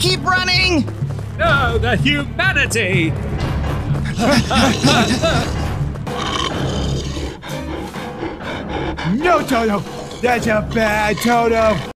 Keep running! No, the humanity! No, Toto! That's a bad Toto!